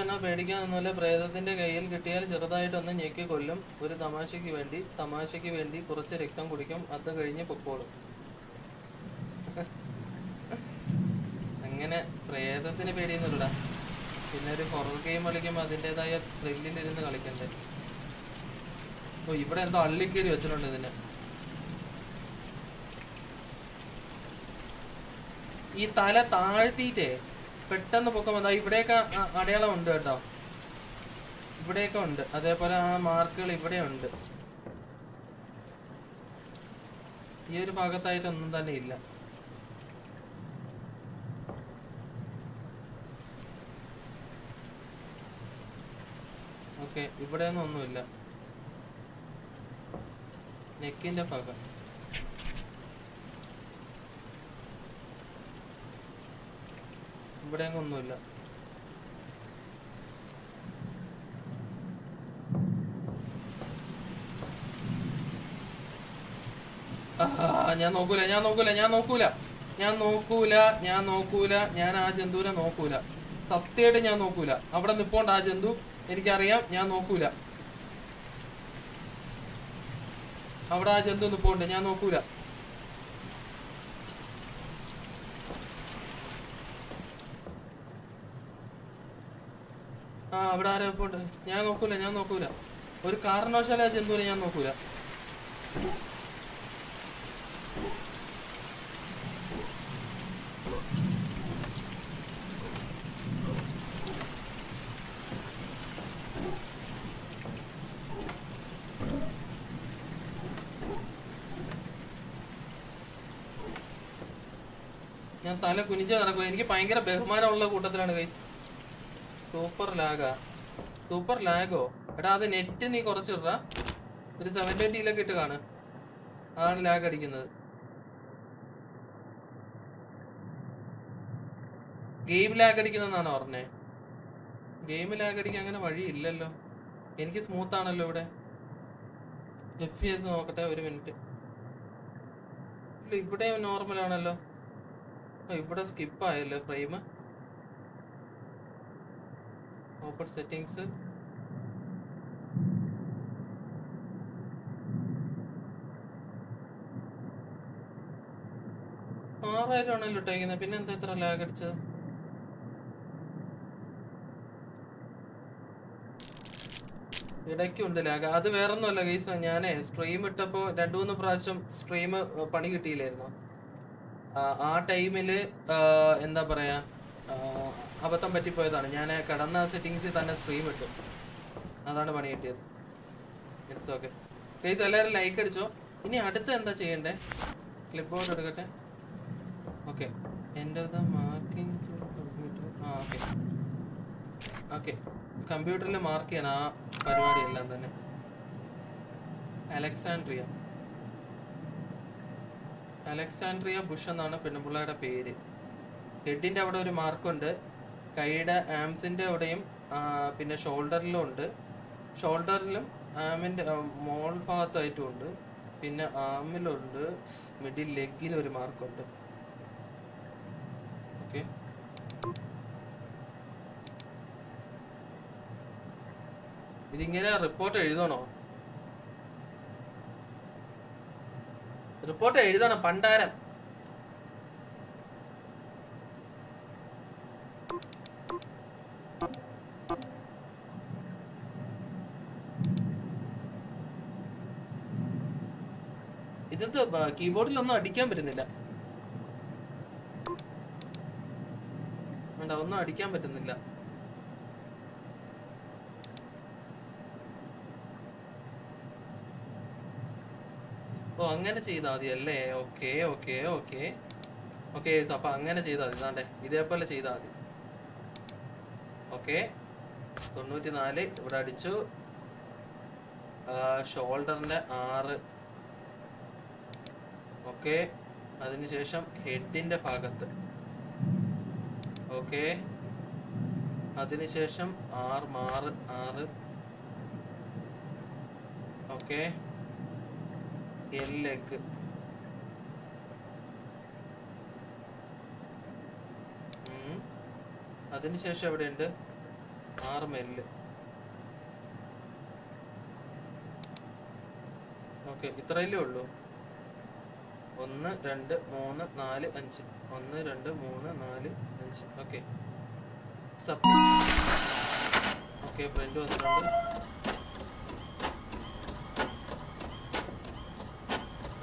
എന്നാ പേടിക്കാനൊന്നുമല്ല പ്രേതത്തിന്റെ കയ്യിൽ കിട്ടിയാൽ ചെറുതായിട്ടൊന്ന് ഞെക്കി കൊല്ലും. ഒരു തമാശയ്ക്ക് വേണ്ടി തമാശയ്ക്ക് വേണ്ടി കുറച്ച് രക്തം കുടിക്കും. അത് കഴിഞ്ഞ് പൊക്കോളും. അങ്ങനെ പ്രേതത്തിന് പേടിയൊന്നുമില്ല പിന്നെ ഒരു ഹൊറർ ഗെയിം കളിക്കുമ്പോൾ അതിന്റെതായ ത്രില്ലിലിരുന്ന് കളിക്കണ്ടേ? ഓ ഇവിടെ എന്തോ അള്ളിക്കേരി വെച്ചിട്ടുണ്ട് ഇതിന്. ഈ തല താഴ്ത്തിയിട്ടേ? പെട്ടെന്ന് പൊക്കം അതാ ഇവിടെയൊക്കെ അടയാളം ഉണ്ട് കേട്ടോ. ഇവിടെയൊക്കെ ഉണ്ട്. അതേപോലെ ആ മാർക്കുകൾ ഇവിടെ ഉണ്ട്. ഈ ഒരു ഭാഗത്തായിട്ടൊന്നും തന്നെ ഇല്ല. ഓക്കെ ഇവിടെ ഒന്നും ഒന്നുമില്ല. നെക്കിന്റെ ഭാഗം. ഇവിടെ ഒന്നുമില്ല. ഞാൻ നോക്കൂല ഞാൻ നോക്കൂല ഞാൻ നോക്കൂല. ഞാൻ നോക്കൂല ഞാൻ നോക്കൂല ഞാൻ ആ ജന്തുവിനെ നോക്കൂല. സത്യമായിട്ട് ഞാൻ നോക്കൂല. അവിടെ നിപ്പോണ്ട് ആ ജന്തു. എനിക്കറിയാം ഞാൻ നോക്കൂല. അവിടെ ആ ജന്തു നിപ്പോണ്ട് ഞാൻ നോക്കൂല ആ അവിടെ ആരാ പോണ്ട് ഞാൻ നോക്കൂല ഞാൻ നോക്കൂല. ഒരു കാരണവശാല ജന്തുവിനെ ഞാൻ നോക്കൂല. ഞാൻ തല കുനിച്ച് നടക്കുക എനിക്ക് ഭയങ്കര ബഹുമാനമുള്ള കൂട്ടത്തിലാണ് കൈസ് സൂപ്പർ ലാഗാ സൂപ്പർ ലാഗോ എടാ അത് നെറ്റ് നീ കുറച്ചിട ഒരു സെവൻ ട്വന്റിയിലൊക്കെ ഇട്ട് കാണ്. അതാണ് ലാഗ് അടിക്കുന്നത്. ഗെയിം ലാഗ് അടിക്കുന്നതെന്നാണോ പറഞ്ഞേ. ഗെയിം ലാഗ് അടിക്കാൻ അങ്ങനെ വഴിയില്ലല്ലോ. എനിക്ക് സ്മൂത്ത് ആണല്ലോ ഇവിടെ. എഫ് പി എസ് നോക്കട്ടെ ഒരു മിനിറ്റ് ഇല്ല ഇവിടെ നോർമൽ ആണല്ലോ. ഇവിടെ സ്കിപ്പ് ആയല്ലോ ഫ്രെയിം ഓപ്പൺ സെറ്റിങ്സ് ആറായിരം ആണല്ലോ ഇട്ടേക്കുന്നത് പിന്നെ എന്താ ഇത്ര ലാഗ് അടിച്ചത്? ഇടയ്ക്കുണ്ട് ലാഗ് അത് വേറൊന്നുമല്ല ഗൈസ് ഞാനേ സ്ട്രീം ഇട്ടപ്പോൾ രണ്ടു മൂന്ന് പ്രാവശ്യം സ്ട്രീം പണി കിട്ടിയില്ലായിരുന്നു. ആ, ടൈമിൽ എന്താ പറയാ അബദ്ധം പറ്റിപ്പോയതാണ്. ഞാൻ കടന്ന സെറ്റിങ്സിൽ തന്നെ സ്ട്രീം ഇട്ടു. അതാണ് പണി കിട്ടിയത്. ഇറ്റ്സ് ഓക്കെ ഗൈസ് എല്ലാവരും ലൈക്ക് അടിച്ചോ? ഇനി അടുത്ത് എന്താ ചെയ്യണ്ടേ? ക്ലിപ്പ് ബോർഡ് എടുക്കട്ടെ? ഓക്കെ എന്റെ മാർക്കിംഗ് ആ ഓക്കെ ഓക്കെ കമ്പ്യൂട്ടറിൽ മാർക്ക് ചെയ്യണം ആ പരിപാടി എല്ലാം തന്നെ. അലക്സാൻഡ്രിയ അലക്സാൻഡ്രിയ ബുഷ് എന്നാണ് പെണ്ണുപിള്ളയുടെ പേര്. ഹെഡിന്റെ അവിടെ ഒരു മാർക്കുണ്ട്. കൈയുടെ ആംസിന്റെ അവിടെയും പിന്നെ ഷോൾഡറിലും ഉണ്ട്. ഷോൾഡറിലും ആമിന്റെ മോൾ ഭാഗത്തായിട്ടും ഉണ്ട്. പിന്നെ ആമിലുണ്ട്. മിഡിൽ ലെഗിൽ ഒരു മാർക്കുണ്ട് ഓക്കെ ഇതിങ്ങനെ റിപ്പോർട്ട് എഴുതണോ? റിപ്പോർട്ട് എഴുതണം പണ്ടാരം. ഇതെന്ത് കീബോർഡിലൊന്നും അടിക്കാൻ പറ്റുന്നില്ല. വേണ്ട ഒന്നും അടിക്കാൻ പറ്റുന്നില്ല. ഓ അങ്ങനെ ചെയ്താൽ മതി അല്ലേ? Okay okay okay. ഓക്കെ അപ്പൊ അങ്ങനെ ചെയ്താൽ മതി. ഇതാണ്ടേ ഇതേപോലെ ചെയ്താൽ മതി. ഓക്കെ. തൊണ്ണൂറ്റി നാല് ഇവിടെ അടിച്ചു. ഷോൾഡറിന്റെ ആറ്. ഓക്കെ. അതിനുശേഷം ഹെഡിന്റെ ഭാഗത്ത്. ഓക്കെ. അതിനുശേഷം ആറ് മാറ് ആറ്. ഓക്കെ. എല്ലേക്ക് അതിനുശേഷം ഉണ്ട് ആറ് മെല്ല്. ഓക്കെ ഇത്രയല്ലേ ഉള്ളൂ. ഒന്ന് രണ്ട് മൂന്ന് നാല് അഞ്ച്. ഒന്ന് രണ്ട് മൂന്ന് നാല് അഞ്ച്. ഓക്കെ. സബ്. ഓക്കെ പ്രിന്റ് വന്നിട്ടുണ്ട് പ്രിന്റർ അവിടെ okay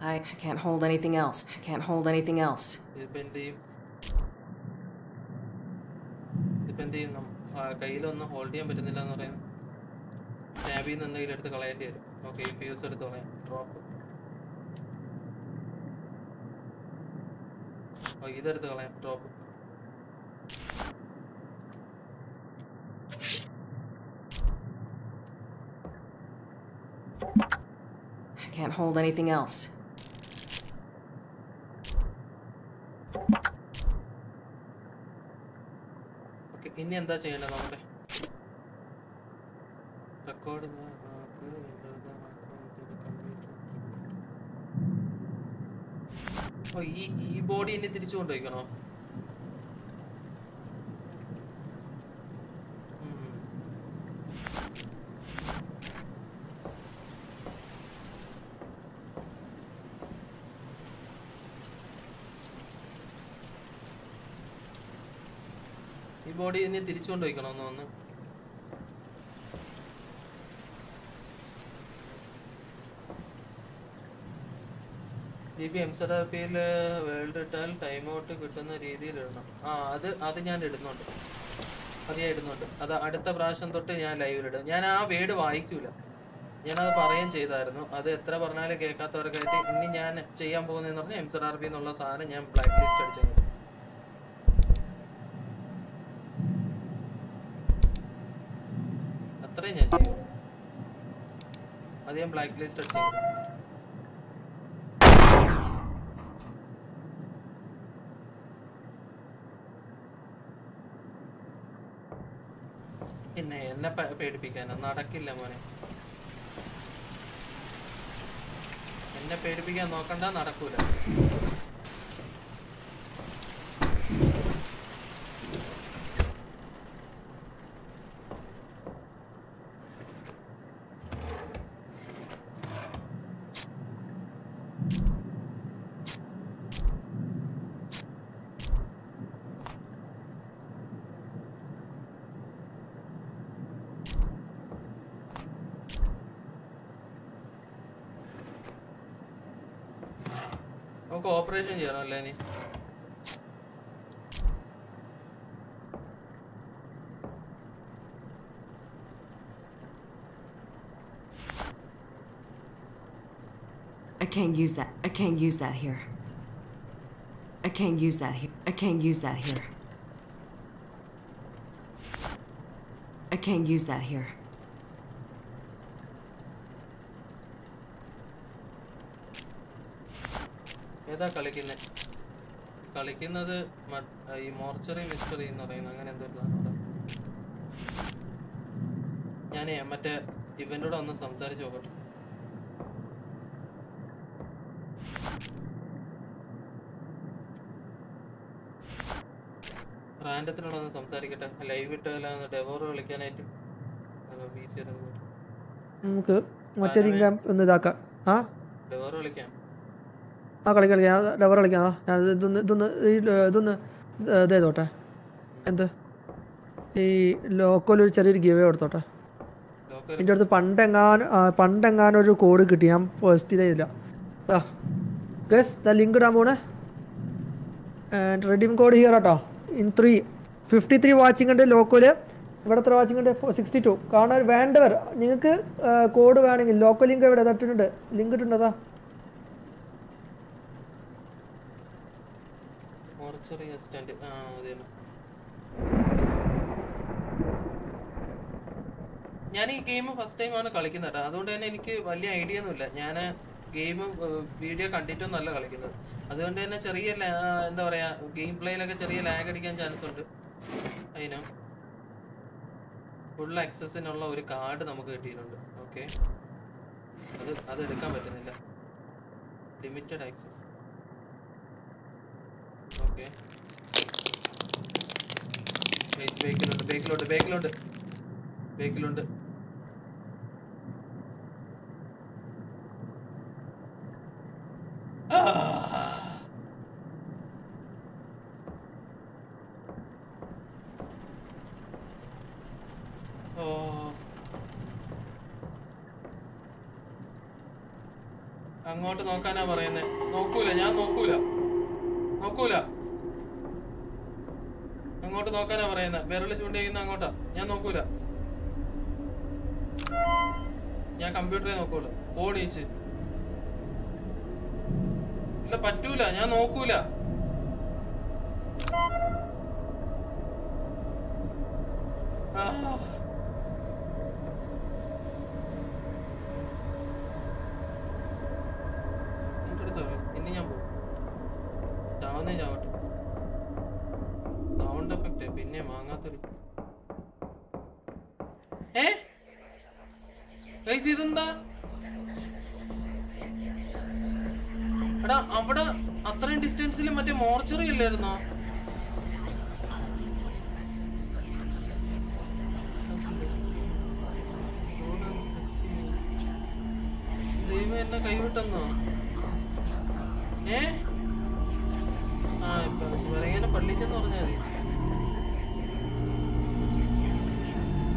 I, can't hold anything else. I can't hold anything else. ഇതിപ്പോ എന്ത് ചെയ്യും കയ്യിലൊന്നും ഹോൾഡ് ചെയ്യാൻ പറ്റുന്നില്ല എന്ന് പറയുന്നത് ടാബിൽ നിന്ന് എന്തെങ്കിലും എടുത്ത് കളയേണ്ടി വരും. ഓക്കെ ഈ ഫ്യൂസ് എടുത്ത് കളയാം. ഡ്രോപ്പ് ഓ ഇതെടുത്ത് കളയാം. Drop can't hold anything else. ഇനി എന്താ ചെയ്യേണ്ടത് നമ്മുടെ റെക്കോർഡ് ഈ ബോഡി ഇനി തിരിച്ചു കൊണ്ടുപോയിക്കണോ? ഇനി തിരിച്ചു കൊണ്ടുപോയിക്കണോന്ന് തോന്നുന്നു. G B M Z R world ഇട്ടാൽ ടൈം ഔട്ട് കിട്ടുന്ന രീതിയിൽ ഇടണം ആ അത് അത് ഞാൻ ഇടുന്നുണ്ട്. അത് ഞാൻ ഇടുന്നുണ്ട്. അത് അടുത്ത പ്രാവശ്യം തൊട്ട് ഞാൻ ലൈവിലിടും ഞാൻ ആ വേഡ് വായിക്കൂല. ഞാനത് പറയുകയും ചെയ്തായിരുന്നു. അത് എത്ര പറഞ്ഞാലും കേൾക്കാത്തവർക്കായിട്ട് ഇനി ഞാൻ ചെയ്യാൻ പോകുന്നതെന്ന് പറഞ്ഞാൽ എം സെഡ് ആർ പി എന്നുള്ള സാധനം ഞാൻ ബ്ലാക്ക് ലിസ്റ്റ് അടിച്ചത് അത്രയും ഞാൻ ചെയ്യും അത് ഞാൻ ബ്ലാക്ക് ലിസ്റ്റ് അടിച്ചത് പിന്നെ എന്നെ പേടിപ്പിക്കാനോ? നടക്കില്ല മോനെ. എന്നെ പേടിപ്പിക്കാൻ നോക്കണ്ട നടക്കൂല. ഓപ്പറേഷൻ ചെയ്യണം അല്ലേ ഇനി I can't use that. I can't use that here. I can't use that here. I can't use that here. I can't use that here. ഏതാ കളിക്കുന്നത് കളിക്കുന്നത് ഈ മോർച്ചറി മിസ്റ്ററി എന്ന് പറയുന്നത് അങ്ങനെ എന്തോ ഒരു സാധനം ഞാനേ മറ്റേ ഇവന്റെകൂടെ ഒന്ന് സംസാരിച്ചു നോക്കട്ടെ. റാൻഡത്തിനോട് ഒന്ന് സംസാരിക്കട്ടെ. ലൈവ് ഇട്ടല്ല ഡെവോർ കളിക്കാനായിട്ട്. നമുക്ക് മറ്റേ ഒന്ന് ഇതാക്കാം. ആ? ഡെവോർ കളിക്കാം. ആ കളി കളിക്കാം ഡവർ കളിക്കാം. ഞാൻ ഇതൊന്ന് ഇതൊന്ന് ഈ ഇതൊന്ന് ഇതേതോട്ടെ എന്ത്? ഈ ലോക്കൽ ഒരു ചെറിയൊരു ഗീവ് കൊടുത്തോട്ടെ. എന്റെ അടുത്ത് പണ്ടെങ്ങാനും പണ്ടെങ്ങാനും ഒരു കോഡ് കിട്ടി. ഞാൻ പോസ്റ്റ് ചെയ്തില്ല ആ. ഗസ് ദ ലിങ്ക് ഇടാൻ പോണേ. ആൻഡ് റെഡീം കോഡ് ഹിയർ കേട്ടോ in three fifty three watching ഉണ്ട് ലോക്കോൽ. ഇവിടെ എത്ര വാച്ചിങ് ഉണ്ട്? സിക്സ്റ്റി ടു കാണാൻ വേണ്ടവർ നിങ്ങൾക്ക് കോഡ് വേണമെങ്കിൽ ലോക്കൽ ലിങ്ക് ഇവിടെ തട്ടിട്ടുണ്ട്. ലിങ്ക് ഇട്ടുണ്ടതാ മോർച്ചറി അസിസ്റ്റന്റ് ആ ഞാൻ ഈ ഗെയിം ഫസ്റ്റ് ടൈമാണ് കളിക്കുന്നത് കേട്ടോ. അതുകൊണ്ട് തന്നെ എനിക്ക് വലിയ ഐഡിയ ഒന്നുമില്ല ഞാൻ ഗെയിം വീഡിയോ കണ്ടിട്ടൊന്നല്ല കളിക്കുന്നത്. അതുകൊണ്ട് തന്നെ ചെറിയ എന്താ പറയാ ഗെയിം പ്ലേയിലൊക്കെ ചെറിയ ലാഗ് അടിക്കാൻ ചാൻസ് ഉണ്ട്. അതിന് ഫുൾ ആക്സസിനുള്ള ഒരു കാർഡ് നമുക്ക് കിട്ടിയിട്ടുണ്ട്. ഓക്കെ അത് അത് എടുക്കാൻ പറ്റുന്നില്ല. ലിമിറ്റഡ് ആക്സസ് ഓക്കെ ബേക്കിലുണ്ട് ബേക്കിലുണ്ട് ബേക്കിലുണ്ട് ബേക്കിലുണ്ട് അങ്ങോട്ട് നോക്കാനാ പറയുന്നേ. നോക്കൂല ഞാൻ നോക്കൂല അങ്ങോട്ട് പറയുന്നത് വിരൽ ചൂണ്ടിക്കുന്ന അങ്ങോട്ടാ. ഞാൻ നോക്കൂല. ഞാൻ കമ്പ്യൂട്ടറെ നോക്കൂല. ഓടിച്ച് ഇല്ല പറ്റൂല. ഞാൻ നോക്കൂല ആ. പിന്നെ മാങ്ങാത്തൊലി ഏ ഗൈസ് ഇതെന്താ എടാ അവിടെ അത്രയും ഡിസ്റ്റൻസിൽ മറ്റേ മോർച്ചറി ഇല്ലായിരുന്നോ ദൈവം എന്നെ കൈവിട്ടെന്നോ? ഏ? ആ ഇപ്പൊ വരങ്ങനെ പള്ളിക്കെന്ന് പറഞ്ഞാൽ മതി.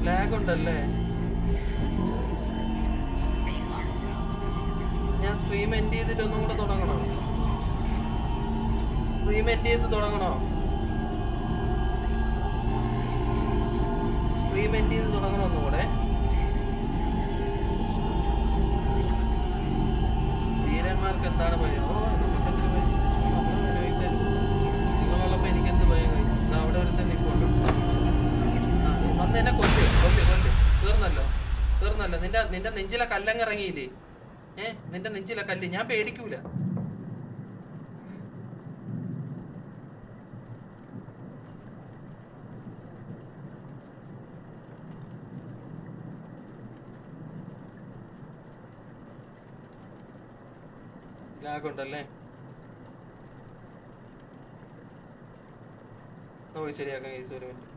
ലാഗ് ഉണ്ടല്ലേ? ഞാൻ സ്ട്രീം എൻഡ് ചെയ്തിട്ട് ഒന്നും കൂടെ തുടങ്ങണോ. സ്ട്രീം എൻഡ് ചെയ്ത് തുടങ്ങണോ സ്ട്രീം എൻഡ് ചെയ്ത് തുടങ്ങണോ ഒന്നുകൂടെ ധീരന്മാർക്ക് എന്താണ് ഭയം അവിടെ എന്നെ നിന്റെ നിന്റെ നെഞ്ചിലെ കല്ലങ്ങിറങ്ങിയില്ലേ ഏഹ് നിന്റെ നെഞ്ചിലെ കല്ല്. ഞാൻ പേടിക്കൂല. ലാഗുണ്ടല്ലേ നമുക്ക് ശരിയാക്കാം കേസ് ഒരു മിനിറ്റ്.